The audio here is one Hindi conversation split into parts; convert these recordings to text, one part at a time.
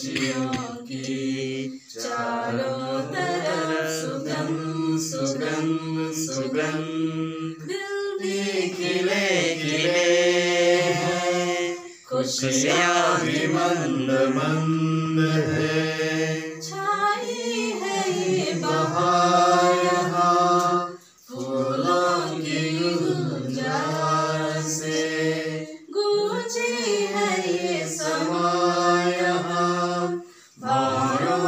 खुशियों की चारों तरफ़ सुगम सुगम सुगम दिल खिले खिले खुशियाँ भी मंद मंद है।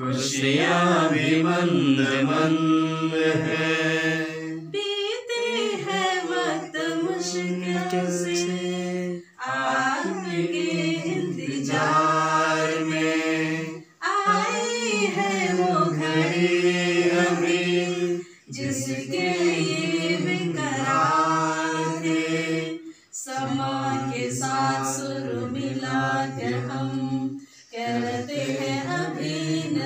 खुशियाँ भी मंद मंद हैं बीते है वक्त मुश्किल से, आपके इंतज़ार में। आई है वो घड़ी अभी जिसके लिए बेकरार समा के साथ सुर मिला कर हम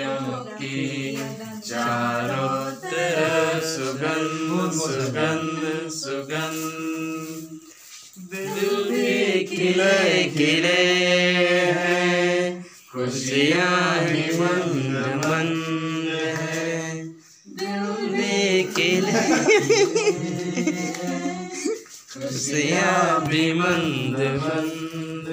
की चारों सुगंध सुगंध सुगंध दिल भी खिले खिले हैं ही हैं दिल भी खुशियाँ भी मंद मंद